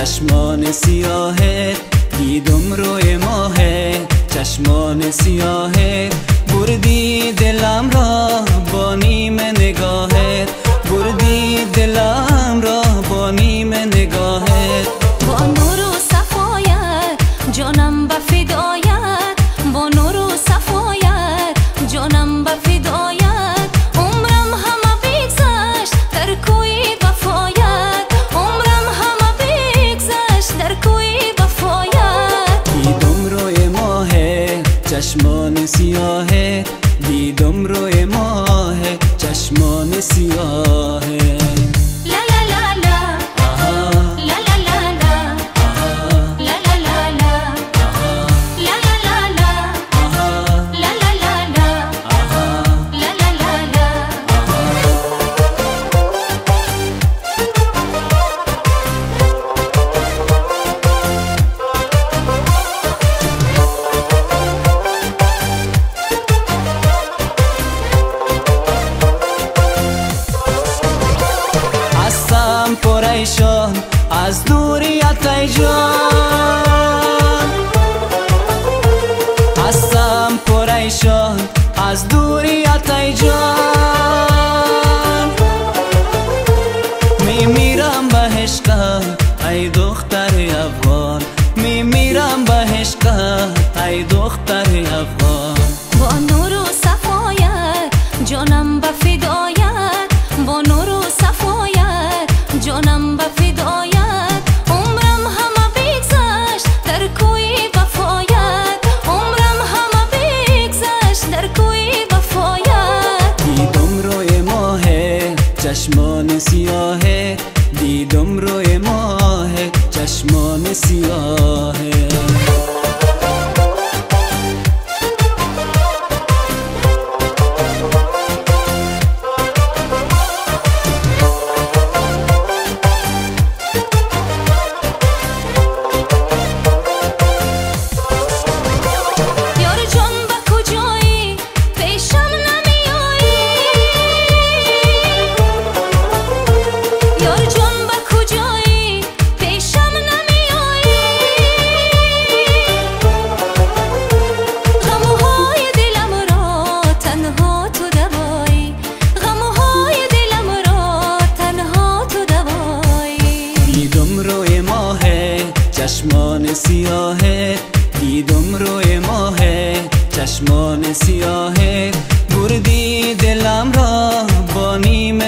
چشمان سیاهت دیدم روی ماه چشمان سیاهت بردی دلم را با نیم نگاهت بردی دلم را با نیم نگاهت با نور و صفایت جانم به فدایت. با نور و صفایت جانم به سیاه دیدم روی ماه چشمان سیاه پریشان از دوریت ای جان. هستم پریشان از دوریت ای جان. می میرم به عشقت ای دختر افغان. می میرم به عشقت ای دختر افغان. چشمان سیاهت دیدم روی ماهت چشمان سیاه سیاهه دیدم روی ماه چشمان سیاهه. بردی دلم را با نیم